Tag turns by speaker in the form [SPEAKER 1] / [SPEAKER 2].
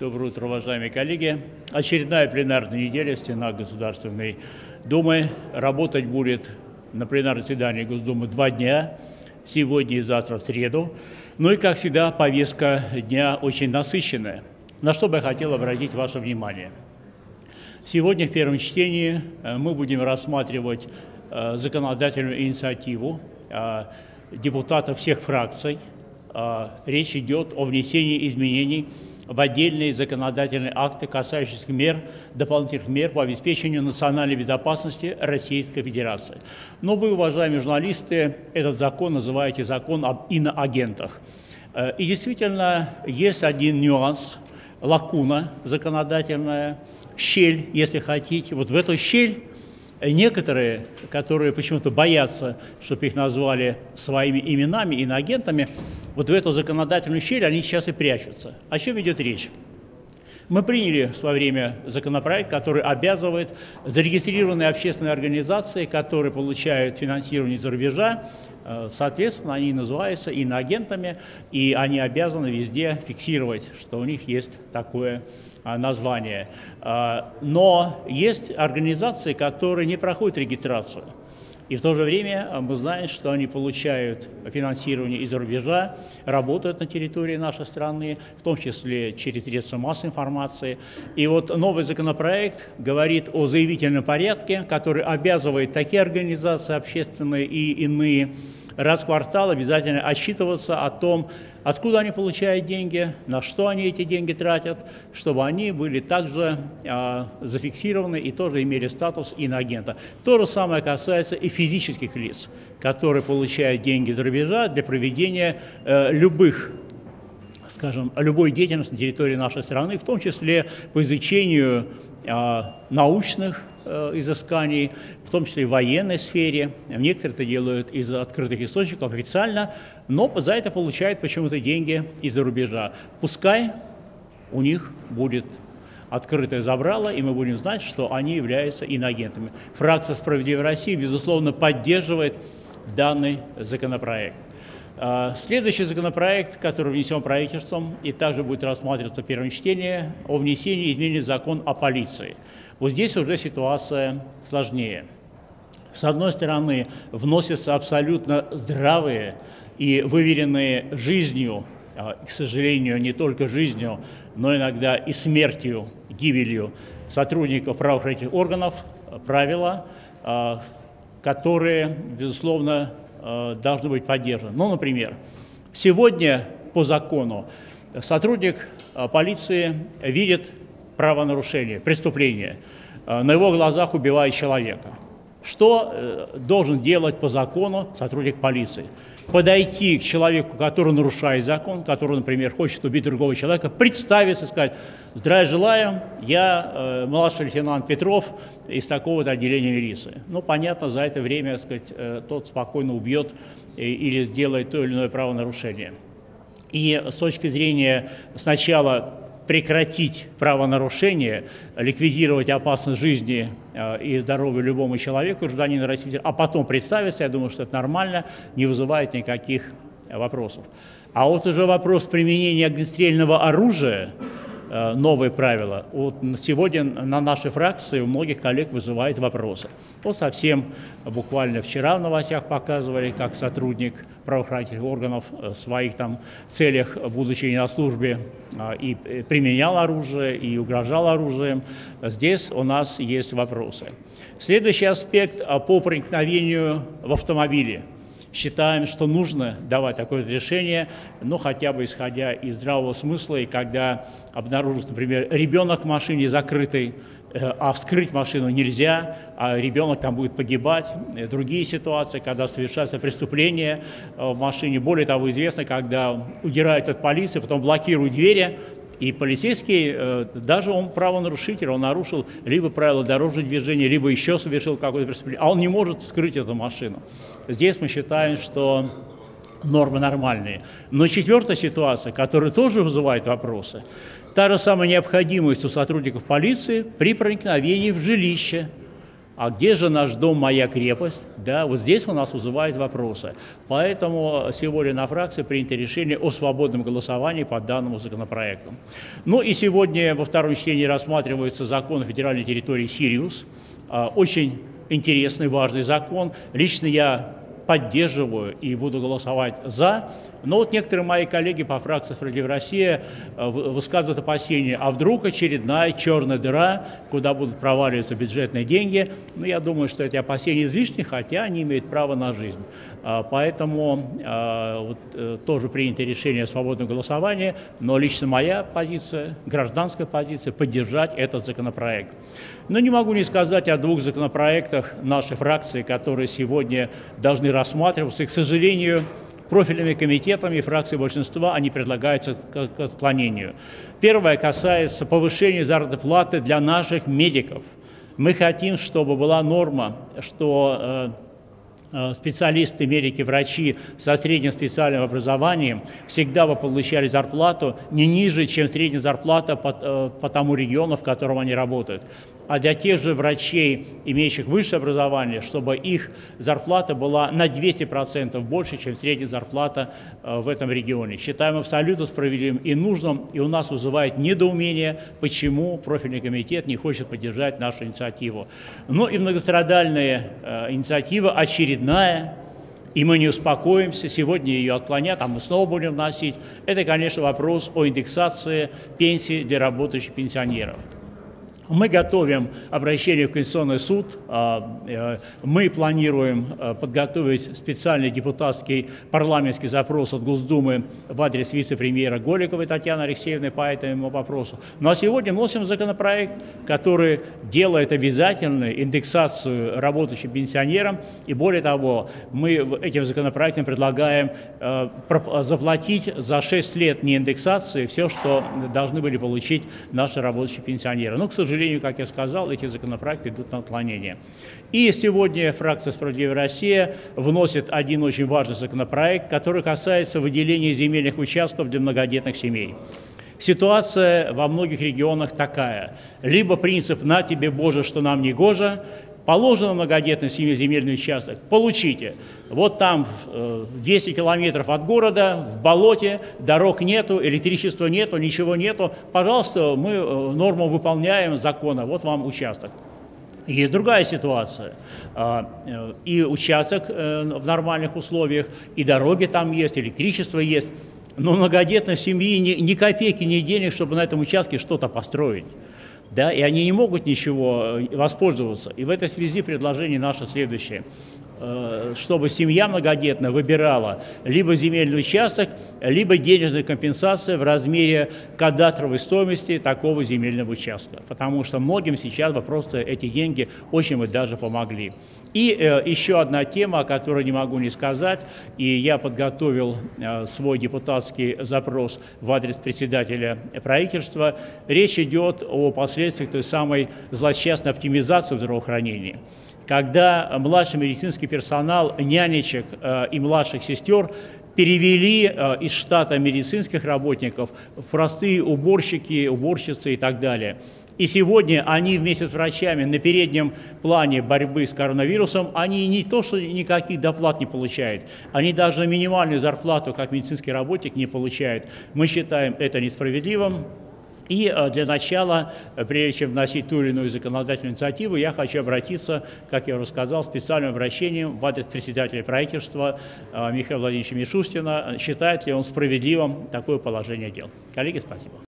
[SPEAKER 1] Доброе утро, уважаемые коллеги. Очередная пленарная неделя в стенах Государственной Думы. Работать будет на пленарном заседании Госдумы два дня, сегодня и завтра в среду. Ну и, как всегда, повестка дня очень насыщенная. На что бы я хотел обратить ваше внимание. Сегодня в первом чтении э, мы будем рассматривать э, законодательную инициативу э, депутатов всех фракций. Речь идет о внесении изменений в отдельные законодательные акты, касающиеся мер, дополнительных мер по обеспечению национальной безопасности Российской Федерации. Но вы, уважаемые журналисты, этот закон называете закон об иноагентах. Э, и действительно, есть один нюанс, лакуна законодательная, щель, если хотите. Вот в эту щель некоторые, которые почему-то боятся, чтобы их назвали своими именами, иноагентами, вот в эту законодательную щель они сейчас и прячутся. О чем идет речь? Мы приняли в свое время законопроект, который обязывает зарегистрированные общественные организации, которые получают финансирование за рубежа, э, соответственно, они называются иноагентами, и они обязаны везде фиксировать, что у них есть такое а, название. А, но есть организации, которые не проходят регистрацию. И в то же время а, мы знаем, что они получают финансирование из-за рубежа, работают на территории нашей страны, в том числе через средства массовой информации. И вот новый законопроект говорит о заявительном порядке, который обязывает такие организации общественные и иные раз в квартал обязательно отчитываться о том, откуда они получают деньги, на что они эти деньги тратят, чтобы они были также э, зафиксированы и тоже имели статус иноагента. То же самое касается и физических лиц, которые получают деньги за рубежа для проведения э, любых скажем, любой деятельности на территории нашей страны, в том числе по изучению э, научных изысканий, в том числе и в военной сфере. Некоторые это делают из открытых источников официально, но за это получают почему-то деньги из-за рубежа. Пускай у них будет открытое забрало, и мы будем знать, что они являются иноагентами. Фракция «Справедливая Россия», безусловно, поддерживает данный законопроект. А, следующий законопроект, который внесен правительством и также будет рассматриваться в первом чтении, о внесении изменений в закон о полиции – вот здесь уже ситуация сложнее. С одной стороны, вносятся абсолютно здравые и выверенные жизнью, а, к сожалению, не только жизнью, но иногда и смертью, гибелью сотрудников правоохранительных органов правила, а, которые, безусловно, должны быть поддержаны. Ну, например, сегодня по закону сотрудник полиции видит правонарушение, преступление, э, на его глазах убивает человека. Что э, должен делать по закону сотрудник полиции? Подойти к человеку, который нарушает закон, который, например, хочет убить другого человека, представиться, сказать, здравия желаю, я э, младший лейтенант Петров из такого-то отделения милиции. Ну, понятно, за это время, сказать, э, тот спокойно убьет э, или сделает то или иное правонарушение. И с точки зрения сначала прекратить правонарушение, ликвидировать опасность жизни э, и здоровья любому человеку, гражданину России, а потом представиться, я думаю, что это нормально, не вызывает никаких вопросов. А вот уже вопрос применения огнестрельного оружия – новые правила. Вот сегодня на нашей фракции у многих коллег вызывает вопросы. Вот совсем буквально вчера в новостях показывали, как сотрудник правоохранительных органов э, в своих там целях, будучи на службе, э, и применял оружие, и угрожал оружием. Здесь у нас есть вопросы. Следующий аспект по проникновению в автомобиле считаем, что нужно давать такое решение, но хотя бы исходя из здравого смысла, и когда обнаружится, например, ребенок в машине закрытый, э, а вскрыть машину нельзя, а ребенок там будет погибать. Э, другие ситуации, когда совершается преступление э, в машине. Более того, известно, когда удирают от полиции, потом блокируют двери, и полицейский, э, даже он правонарушитель, он нарушил либо правила дорожного движения, либо еще совершил какое-то преступление, а он не может вскрыть эту машину. Здесь мы считаем, что нормы нормальные. Но четвертая ситуация, которая тоже вызывает вопросы, та же самая необходимость у сотрудников полиции при проникновении в жилище а где же наш дом, моя крепость? Да, вот здесь у нас вызывает вопросы. Поэтому сегодня на фракции принято решение о свободном голосовании по данному законопроекту. Ну и сегодня во втором чтении рассматривается закон о федеральной территории Сириус. А, очень интересный, важный закон. Лично я поддерживаю и буду голосовать за. Но вот некоторые мои коллеги по фракции «Справедливая Россия» э, высказывают опасения, а вдруг очередная черная дыра, куда будут проваливаться бюджетные деньги. Ну, я думаю, что эти опасения излишни, хотя они имеют право на жизнь. А, поэтому а, вот, э, тоже принято решение о свободном голосовании, но лично моя позиция, гражданская позиция, поддержать этот законопроект. Но не могу не сказать о двух законопроектах нашей фракции, которые сегодня должны рассматриваться. И, к сожалению, профильными комитетами фракции большинства они предлагаются к отклонению. Первое касается повышения заработной платы для наших медиков. Мы хотим, чтобы была норма, что э, Э, специалисты, медики, врачи со средним специальным образованием всегда бы получали зарплату не ниже, чем средняя зарплата по, э, по тому региону, в котором они работают. А для тех же врачей, имеющих высшее образование, чтобы их зарплата была на 200% больше, чем средняя зарплата э, в этом регионе. Считаем абсолютно справедливым и нужным, и у нас вызывает недоумение, почему профильный комитет не хочет поддержать нашу инициативу. Но и многострадальная инициатива очередная и мы не успокоимся, сегодня ее отклонят, а мы снова будем вносить. Это, конечно, вопрос о индексации пенсий для работающих пенсионеров. Мы готовим обращение в Конституционный суд. А, э, мы планируем э, подготовить специальный депутатский парламентский запрос от Госдумы в адрес вице-премьера Голиковой Татьяны Алексеевны по этому вопросу. Ну а сегодня вносим законопроект, который делает обязательной индексацию работающим пенсионерам. И более того, мы этим законопроектом предлагаем э, заплатить за 6 лет не индексации все, что должны были получить наши рабочие пенсионеры. Но, к сожалению, сожалению, как я сказал, эти законопроекты идут на отклонение. И сегодня фракция «Справедливая Россия» вносит один очень важный законопроект, который касается выделения земельных участков для многодетных семей. Ситуация во многих регионах такая. Либо принцип «на тебе, Боже, что нам не гоже», Положено многодетной семье земельный участок, получите. Вот там 200 э, километров от города, в болоте, дорог нету, электричества нету, ничего нету. Пожалуйста, мы э, норму выполняем закона, вот вам участок. Есть другая ситуация. А, э, и участок в нормальных условиях, и дороги там есть, электричество есть. Но многодетной семьи ни, ни копейки, ни денег, чтобы на этом участке что-то построить да, и они не могут ничего э, воспользоваться. И в этой связи предложение наше следующее. Э, чтобы семья многодетная выбирала либо земельный участок, либо денежная компенсация в размере кадастровой стоимости такого земельного участка. Потому что многим сейчас просто эти деньги очень бы даже помогли. И э, еще одна тема, о которой не могу не сказать, и я подготовил э, свой депутатский запрос в адрес председателя правительства. Речь идет о последствиях той самой злосчастной оптимизации здравоохранения когда младший медицинский персонал, нянечек э, и младших сестер перевели э, из штата медицинских работников в простые уборщики, уборщицы и так далее. И сегодня они вместе с врачами на переднем плане борьбы с коронавирусом, они не то, что никаких доплат не получают, они даже минимальную зарплату, как медицинский работник, не получают. Мы считаем это несправедливым, и э, для начала, э, прежде чем вносить ту или иную законодательную инициативу, я хочу обратиться, как я уже сказал, специальным обращением в адрес председателя правительства э, Михаила Владимировича Мишустина. Считает ли он справедливым такое положение дел? Коллеги, спасибо.